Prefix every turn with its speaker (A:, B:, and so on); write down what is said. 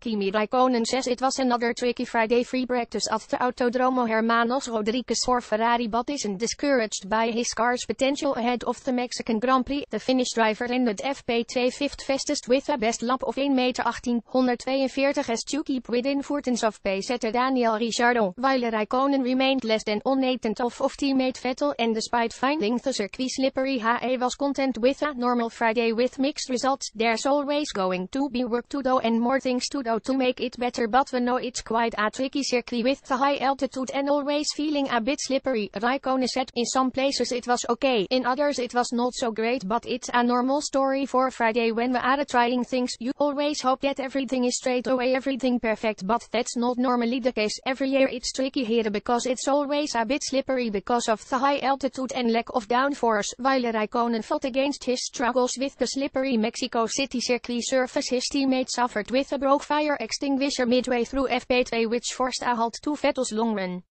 A: Kimi Raikkonen says it was another tricky Friday free practice the Autodromo Hermanos Rodriguez for Ferrari but isn't discouraged by his car's potential ahead of the Mexican Grand Prix. The Finnish driver ended FP2 fifth fastest with a best lap of 1 meter 18, 142 as to keep within fourteenths of pace at Daniel Ricciardo, while Raikkonen remained less than on eighth of, of teammate Vettel and despite finding the circuit slippery HE was content with a normal Friday with mixed results. There's always going to be work to do and more things to do to make it better but we know it's quite a tricky circuit with the high altitude and always feeling a bit slippery. Raikkonen said in some places it was okay, in others it was not so great but it's a normal story for Friday when we are trying things. You always hope that everything is straight away everything perfect but that's not normally the case. Every year it's tricky here because it's always a bit slippery because of the high altitude and lack of downforce. While Raikkonen fought against his struggles with the slippery Mexico City circuit surface his teammate suffered with a broke fire fire extinguisher midway through FP2 which forced a halt to Vettel's long run.